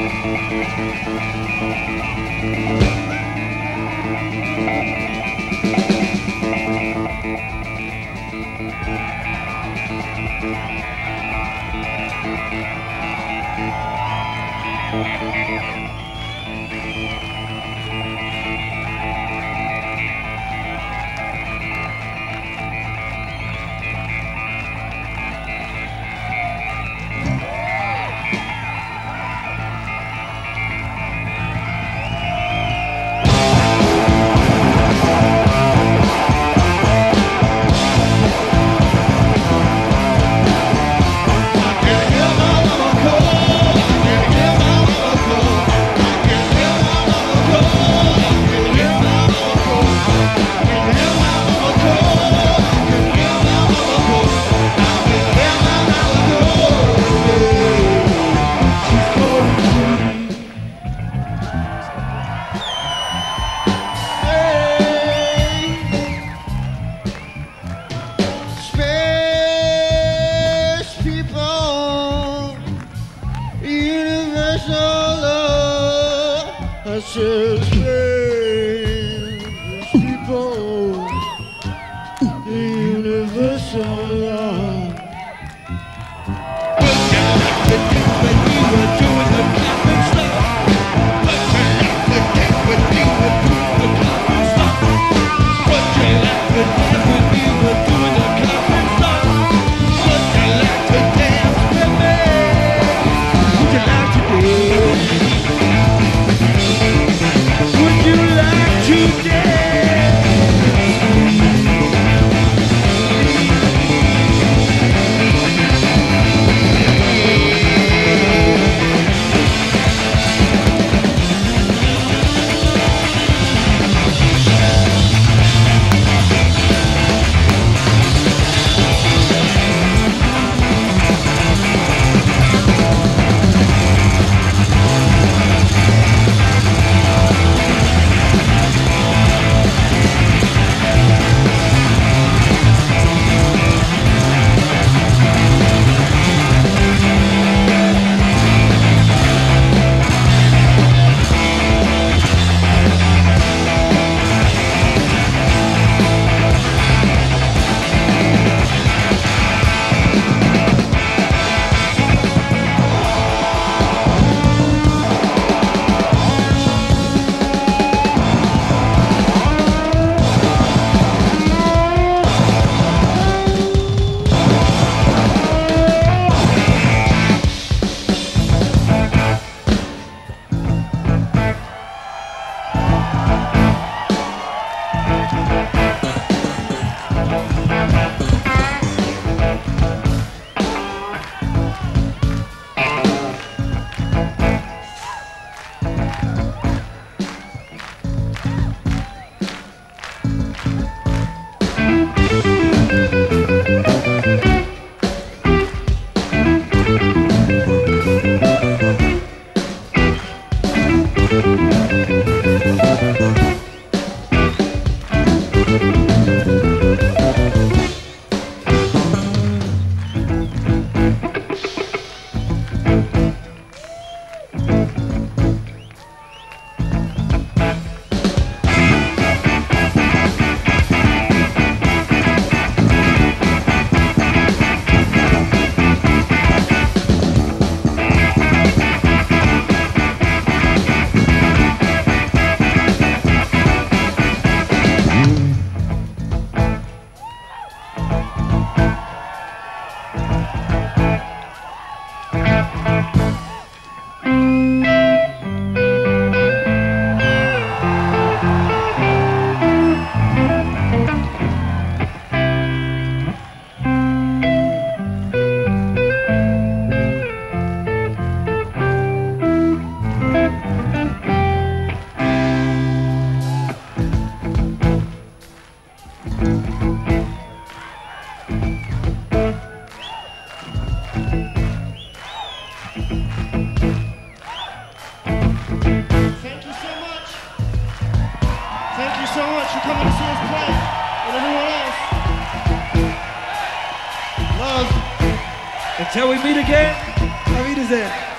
Space Said space people, universal Until we meet again, Auf Wiedersehen.